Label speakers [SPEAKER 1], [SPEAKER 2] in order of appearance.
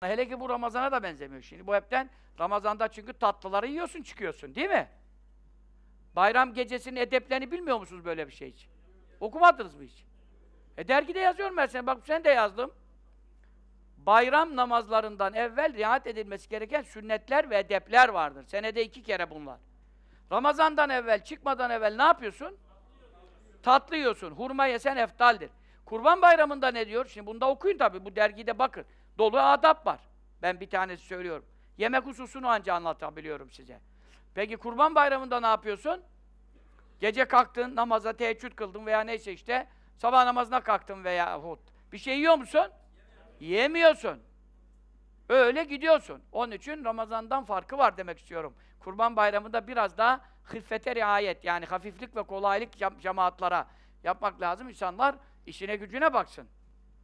[SPEAKER 1] Hele ki bu Ramazan'a da benzemiyor. Şimdi bu hepten Ramazan'da çünkü tatlıları yiyorsun çıkıyorsun değil mi? Bayram gecesinin edeplerini bilmiyor musunuz böyle bir şey hiç? Okumadınız mı hiç? E dergide yazıyorum ben sana. Bak sen de yazdım. Bayram namazlarından evvel riayet edilmesi gereken sünnetler ve edepler vardır. Senede iki kere bunlar. Ramazandan evvel, çıkmadan evvel ne yapıyorsun? Tatlı yiyorsun. Hurma yesen eftaldir. Kurban bayramında ne diyor? Şimdi bunda okuyun tabii. Bu dergide bakın. Dolu adap var. Ben bir tanesi söylüyorum. Yemek hususunu anca anlatabiliyorum size. Peki kurban bayramında ne yapıyorsun? Gece kalktın, namaza teheccüd kıldın veya neyse işte sabah namazına kalktın veya hut. Bir şey yiyor musun? Yemiyorsun. Öyle gidiyorsun. Onun için Ramazan'dan farkı var demek istiyorum. Kurban Bayramı'nda biraz daha hıffete riayet yani hafiflik ve kolaylık cemaatlara yapmak lazım. İnsanlar işine gücüne baksın.